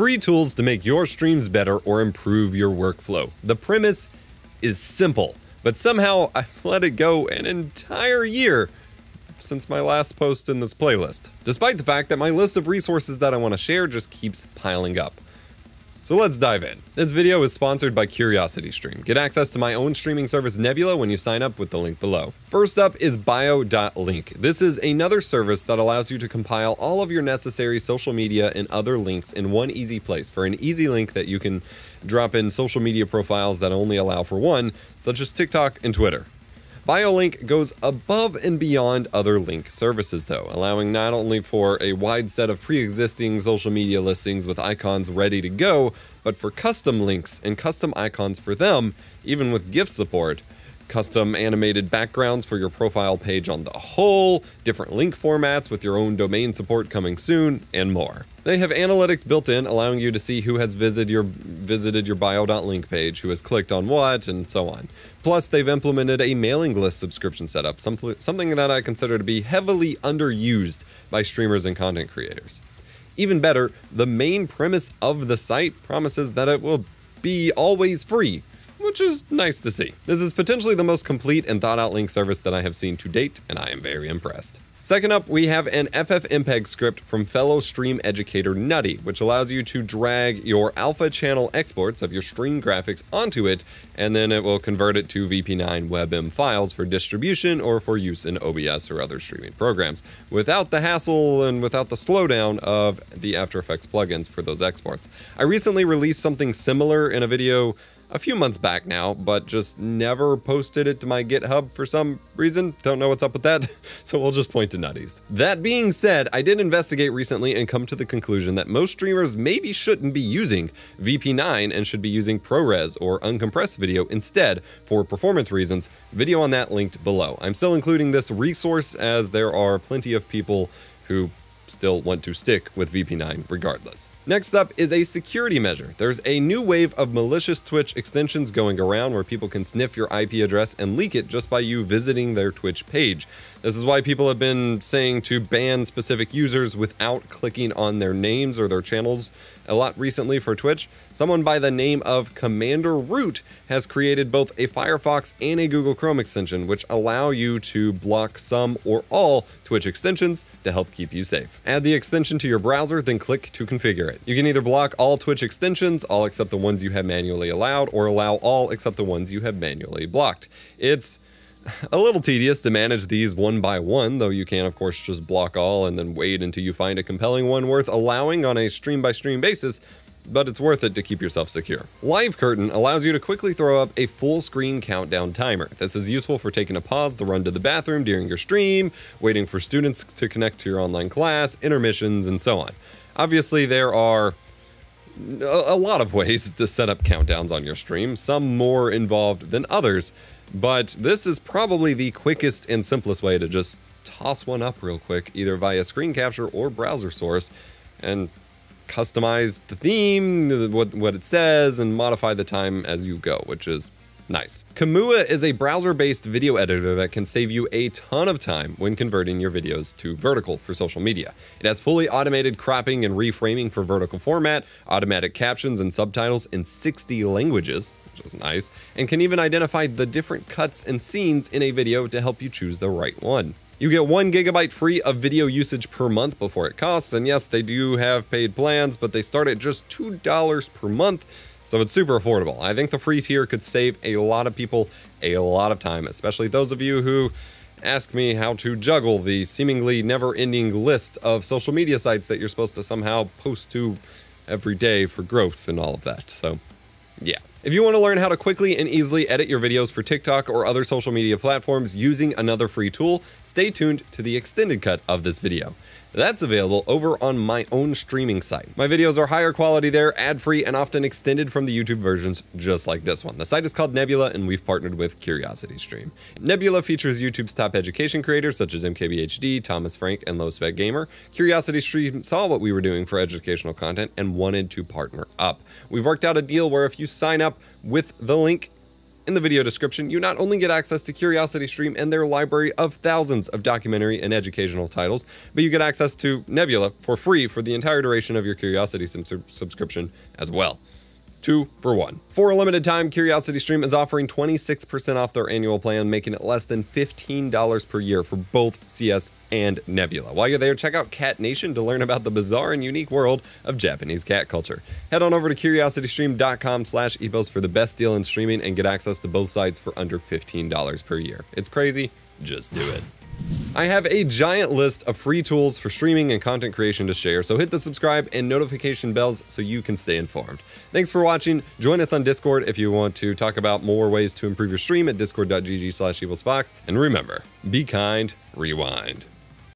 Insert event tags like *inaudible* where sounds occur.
Free tools to make your streams better or improve your workflow. The premise is simple, but somehow I've *laughs* let it go an entire year since my last post in this playlist, despite the fact that my list of resources that I want to share just keeps piling up. So let's dive in. This video is sponsored by CuriosityStream. Get access to my own streaming service Nebula when you sign up with the link below. First up is bio.link. This is another service that allows you to compile all of your necessary social media and other links in one easy place for an easy link that you can drop in social media profiles that only allow for one, such as TikTok and Twitter. Bio.link goes above and beyond other link services, though, allowing not only for a wide set of pre existing social media listings with icons ready to go, but for custom links and custom icons for them, even with GIF support custom animated backgrounds for your profile page on the whole, different link formats with your own domain support coming soon, and more. They have analytics built in, allowing you to see who has visited your visited your bio.link page, who has clicked on what, and so on. Plus, they've implemented a mailing list subscription setup, something that I consider to be heavily underused by streamers and content creators. Even better, the main premise of the site promises that it will be always free, which is nice to see. This is potentially the most complete and thought out link service that I have seen to date, and I am very impressed. Second up, we have an FFmpeg script from fellow stream educator Nutty, which allows you to drag your alpha channel exports of your stream graphics onto it, and then it will convert it to VP9 WebM files for distribution or for use in OBS or other streaming programs, without the hassle and without the slowdown of the After Effects plugins for those exports. I recently released something similar in a video a few months back now, but just never posted it to my GitHub for some reason. Don't know what's up with that, *laughs* so we'll just point to Nutty's. That being said, I did investigate recently and come to the conclusion that most streamers maybe shouldn't be using VP9 and should be using ProRes or uncompressed video instead for performance reasons. Video on that linked below. I'm still including this resource as there are plenty of people who still want to stick with VP9 regardless. Next up is a security measure. There's a new wave of malicious Twitch extensions going around where people can sniff your IP address and leak it just by you visiting their Twitch page. This is why people have been saying to ban specific users without clicking on their names or their channels a lot recently for Twitch. Someone by the name of Commander Root has created both a Firefox and a Google Chrome extension, which allow you to block some or all Twitch extensions to help keep you safe. Add the extension to your browser, then click to configure it. You can either block all Twitch extensions, all except the ones you have manually allowed, or allow all except the ones you have manually blocked. It's a little tedious to manage these one by one, though you can of course just block all and then wait until you find a compelling one worth allowing on a stream by stream basis, but it's worth it to keep yourself secure. Live Curtain allows you to quickly throw up a full screen countdown timer. This is useful for taking a pause to run to the bathroom during your stream, waiting for students to connect to your online class, intermissions, and so on. Obviously, there are a lot of ways to set up countdowns on your stream, some more involved than others, but this is probably the quickest and simplest way to just toss one up real quick, either via screen capture or browser source, and customize the theme, what, what it says, and modify the time as you go, which is Nice. Kamua is a browser-based video editor that can save you a ton of time when converting your videos to vertical for social media. It has fully automated cropping and reframing for vertical format, automatic captions and subtitles in 60 languages, which is nice, and can even identify the different cuts and scenes in a video to help you choose the right one. You get one gigabyte free of video usage per month before it costs, and yes, they do have paid plans, but they start at just $2 per month, so it's super affordable. I think the free tier could save a lot of people a lot of time, especially those of you who ask me how to juggle the seemingly never-ending list of social media sites that you're supposed to somehow post to every day for growth and all of that. So, yeah. If you want to learn how to quickly and easily edit your videos for TikTok or other social media platforms using another free tool, stay tuned to the extended cut of this video. That's available over on my own streaming site. My videos are higher quality there, ad-free, and often extended from the YouTube versions, just like this one. The site is called Nebula, and we've partnered with CuriosityStream. Nebula features YouTube's top education creators such as MKBHD, Thomas Frank, and Lowspec Gamer. CuriosityStream saw what we were doing for educational content and wanted to partner up. We've worked out a deal where if you sign up with the link In the video description, you not only get access to CuriosityStream and their library of thousands of documentary and educational titles, but you get access to Nebula for free for the entire duration of your Curiosity subscription as well two for one. For a limited time, CuriosityStream is offering 26% off their annual plan, making it less than $15 per year for both CS and Nebula. While you're there, check out Cat Nation to learn about the bizarre and unique world of Japanese cat culture. Head on over to curiositystream.com slash epos for the best deal in streaming and get access to both sites for under $15 per year. It's crazy, just do it. I have a giant list of free tools for streaming and content creation to share, so hit the subscribe and notification bells so you can stay informed. Thanks for watching. Join us on Discord if you want to talk about more ways to improve your stream at discord.gg slash eposvox. And remember, be kind, rewind.